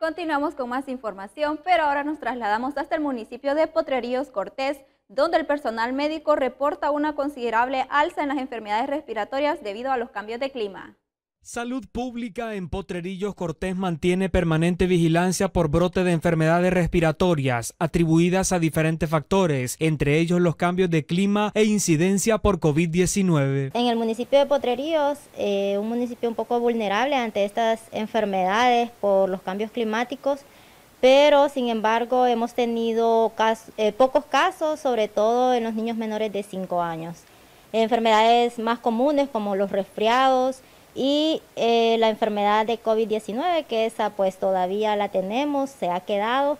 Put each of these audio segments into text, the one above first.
Continuamos con más información, pero ahora nos trasladamos hasta el municipio de Potreríos Cortés, donde el personal médico reporta una considerable alza en las enfermedades respiratorias debido a los cambios de clima. Salud Pública en Potrerillos Cortés mantiene permanente vigilancia por brote de enfermedades respiratorias atribuidas a diferentes factores, entre ellos los cambios de clima e incidencia por COVID-19. En el municipio de Potrerillos, eh, un municipio un poco vulnerable ante estas enfermedades por los cambios climáticos, pero sin embargo hemos tenido eh, pocos casos, sobre todo en los niños menores de 5 años. Enfermedades más comunes como los resfriados, y eh, la enfermedad de COVID-19, que esa pues todavía la tenemos, se ha quedado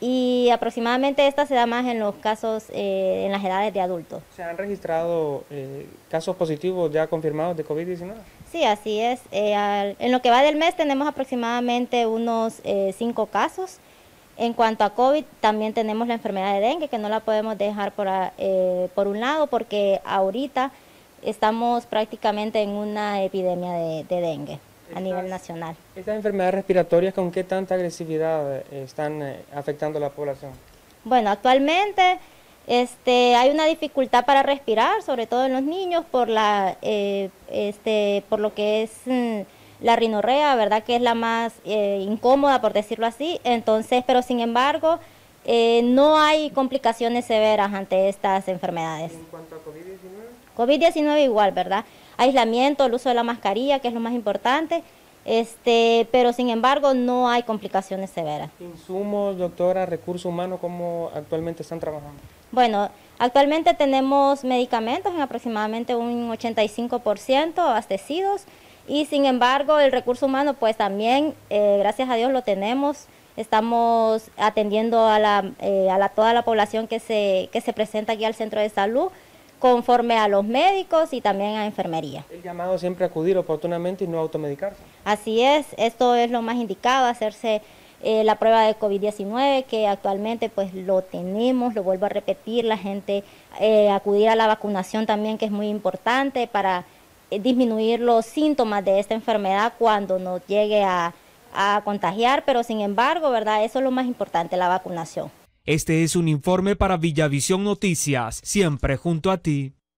y aproximadamente esta se da más en los casos, eh, en las edades de adultos. ¿Se han registrado eh, casos positivos ya confirmados de COVID-19? Sí, así es. en lo que va del mes tenemos aproximadamente unos cinco casos. En cuanto a COVID, también tenemos la enfermedad de dengue, que no la podemos dejar por, por un lado, porque ahorita estamos prácticamente en una epidemia de, dengue a nivel nacional. ¿Estas enfermedades respiratorias con qué tanta agresividad eh, están eh, afectando a la población? Bueno, actualmente este, hay una dificultad para respirar, sobre todo en los niños, por, la, eh, este, por lo que es mm, la rinorrea, ¿verdad? Que es la más incómoda, por decirlo así. Entonces, pero sin embargo, no hay complicaciones severas ante estas enfermedades. ¿En cuanto a COVID-19? COVID-19 igual, ¿verdad? Aislamiento, el uso de la mascarilla, que es lo más importante, este, pero sin embargo no hay complicaciones severas. ¿Insumos, doctora, recursos humanos, cómo actualmente están trabajando? Bueno, actualmente tenemos medicamentos en aproximadamente un 85% abastecidos y sin embargo el recurso humano pues también, eh, gracias a Dios lo tenemos, estamos atendiendo a, la, eh, a la, toda la población que se, que se presenta aquí al centro de salud conforme a los médicos y también a enfermería. El llamado siempre a acudir oportunamente y no automedicarse. Así es, esto es lo más indicado, hacerse eh, la prueba de COVID-19 que actualmente pues lo tenemos, lo vuelvo a repetir, la gente eh, acudir a la vacunación también que es muy importante para eh, disminuir los síntomas de esta enfermedad cuando nos llegue a, a contagiar, pero sin embargo, ¿verdad? Eso es lo más importante, la vacunación. Este es un informe para Villavisión Noticias, siempre junto a ti.